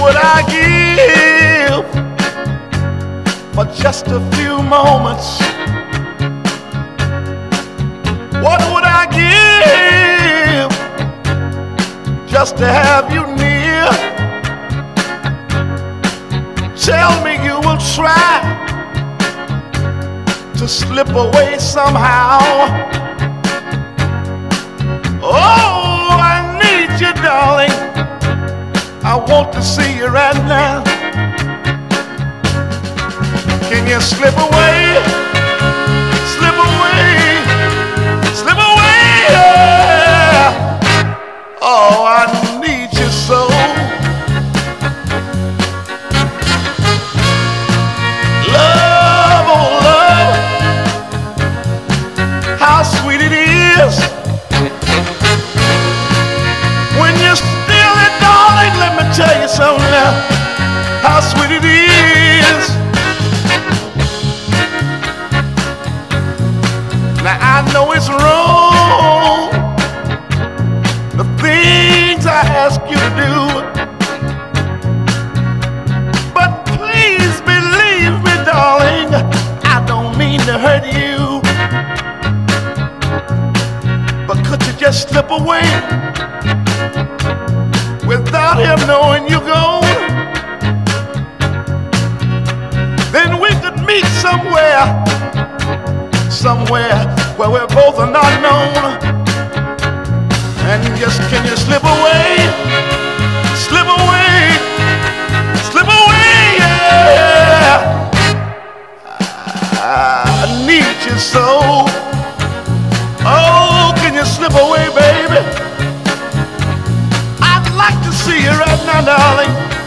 would I give for just a few moments? What would I give just to have you near? Tell me you will try to slip away somehow. Oh, right now. Can you slip away? Slip away. Slip away. Yeah. Oh, I need you so. Love, oh love, how sweet it is when you're still darling. Let me tell you something know it's wrong, the things I ask you to do. But please believe me, darling, I don't mean to hurt you. But could you just slip away without him knowing you're gone? Then we could meet somewhere, somewhere where we're both are not known. And just can you slip away? Slip away, slip away, yeah. I need you so. Oh, can you slip away, baby? I'd like to see you right now, darling.